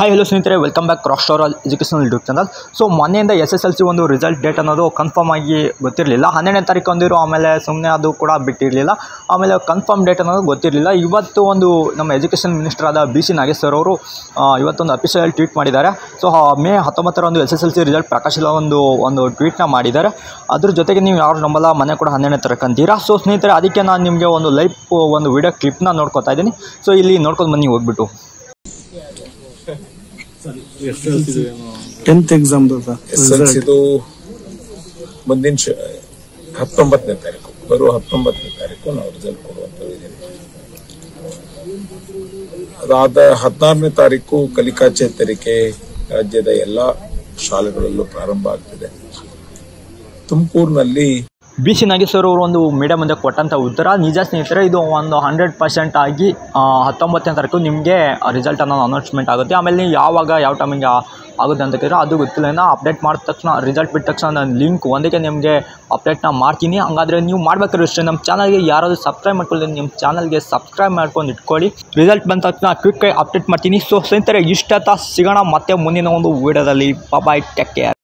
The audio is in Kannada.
ಹಾಯ್ ಹಲೋ ಸ್ನೇಹಿತರೆ welcome back cross store educational YouTube channel so ಮೊನ್ನೆಯಿಂದ S S L C ಒಂದು ರಿಸಲ್ಟ್ ಡೇಟ್ ಅನ್ನೋದು ಕನ್ಫರ್ಮ್ ಆಗಿ ಗೊತ್ತಿರಲಿಲ್ಲ. ಹನ್ನೆರಡನೇ ತಾರೀಕು ಒಂದಿರು ಆಮೇಲೆ ಸುಮ್ಮನೆ ಅದು ಕೂಡ ಬಿಟ್ಟಿರಲಿಲ್ಲ. ಆಮೇಲೆ ಕನ್ಫರ್ಮ್ ಡೇಟ್ ಅನ್ನೋದು ಗೊತ್ತಿರಲಿಲ್ಲ. ಇವತ್ತು ಒಂದು ನಮ್ಮ ಎಜುಕೇಷನ್ ಮಿನಿಸ್ಟರ್ ಆದ ಬಿ ಸಿ ನಾಗೇಶ್ ಸರ್ ಅವರು ಇವತ್ತೊಂದು ಅಫಿಷಿಯಲ್ ಟ್ವೀಟ್ ಮಾಡಿದ್ದಾರೆ. ಸೊ ಮೇ ಹತ್ತೊಂಬತ್ತರ ಒಂದು S S L C result ಪ್ರಕಾಶಿಲ್ಲ ಒಂದು ಒಂದು ಟ್ವೀಟ್ನ ಮಾಡಿದ್ದಾರೆ. ಅದ್ರ ಜೊತೆಗೆ ನೀವು ಯಾರು ನಂಬಲ್ಲ, ಮನೆ ಕೂಡ ಹನ್ನೆರಡನೇ ತಾರೀಕು ಅಂತೀರಾ? ಸೊ ಸ್ನೇಹಿತರೆ, ಅದಕ್ಕೆ ನಾನು ನಿಮಗೆ ಒಂದು ಲೈವ್ ಒಂದು ವಿಡಿಯೋ ಕ್ಲಿಪ್ನ ನೋಡ್ಕೊತಾ ಇದ್ದೀನಿ. ಸೊ ಇಲ್ಲಿ ನೋಡ್ಕೊಂಡು ಬನ್ನಿ, ಹೋಗ್ಬಿಟ್ಟು. ಟೆಂತ್ ಎಕ್ಸಾಮ್ ಇದು ಮುಂದಿನ ಹತ್ತೊಂಬತ್ತನೇ ತಾರೀಕು. ಬರುವ ಹತ್ತೊಂಬತ್ತನೇ ತಾರೀಕು ನಾವು ರಿಸಲ್ಟ್ ಕೊಡುವಂಥದ್ದು ಇದೆ ಅದಾದ ಹದಿನಾರನೇ ತಾರೀಕು ಕಲಿಕಾ ಚೇತರಿಕೆ ರಾಜ್ಯದ ಎಲ್ಲ ಶಾಲೆಗಳಲ್ಲೂ ಪ್ರಾರಂಭ ಆಗ್ತಿದೆ. ತುಮಕೂರಿನಲ್ಲಿ ಬಿ ಸಿ ನಾಗೇಶ್ ಸರ್ ಅವರು ಒಂದು ಮೀಡಿಯಮ್ ಮುಂದೆ ಕೊಟ್ಟಂಥ ಉತ್ತರ. ನಿಜ ಸ್ನೇಹಿತರೆ, ಇದು ಒಂದು ಹಂಡ್ರೆಡ್ ಪರ್ಸೆಂಟ್ ಆಗಿ ಹತ್ತೊಂಬತ್ತನೇ ತಾರೀಕು ನಿಮಗೆ ರಿಸಲ್ಟ್ ಅನ್ನೋ ಅನೌನ್ಸ್ಮೆಂಟ್ ಆಗುತ್ತೆ. ಆಮೇಲೆ ನೀವು ಯಾವಾಗ, ಯಾವ ಟೈಮಿಗೆ ಆಗುತ್ತೆ ಅಂತ ಕೇಳಿದ್ರೆ ಅದು ಗೊತ್ತಿಲ್ಲ. ಅಪ್ಡೇಟ್ ಮಾಡಿದ ತಕ್ಷಣ ರಿಸಲ್ಟ್ ಬಿಟ್ಟ ತಕ್ಷಣ ನಾನು ಲಿಂಕ್ ಒಂದಕ್ಕೆ ನಿಮಗೆ ಅಪ್ಡೇಟ್ನ ಮಾಡ್ತೀನಿ. ಹಂಗಾದ್ರೆ ನೀವು ಮಾಡಬೇಕಾದ್ರೆ ಇಷ್ಟೇ ನಮ್ಮ ಚಾನಲ್ಗೆ ಯಾರಾದರೂ ಸಬ್ಸ್ಕ್ರೈಬ್ ಮಾಡ್ಕೊಳ್ಳಿ, ನಿಮ್ಮ ಚಾನಲ್ಗೆ ಸಬ್ಸ್ಕ್ರೈಬ್ ಮಾಡ್ಕೊಂಡು ಇಟ್ಕೊಳ್ಳಿ. ರಿಸಲ್ಟ್ ಬಂದ ತಕ್ಷಣ ಕ್ವಿಕ್ಕಾಗಿ ಅಪ್ಡೇಟ್ ಮಾಡ್ತೀನಿ. ಸೊ ಸ್ನೇಹಿತರೆ, ಇಷ್ಟ ಸಿಗೋಣ. ಮತ್ತೆ ಮುಂದಿನ ಒಂದು ವೀಡಿಯೋದಲ್ಲಿ ಬಾಯ್ ಟೆಕ್ ಕೇರ್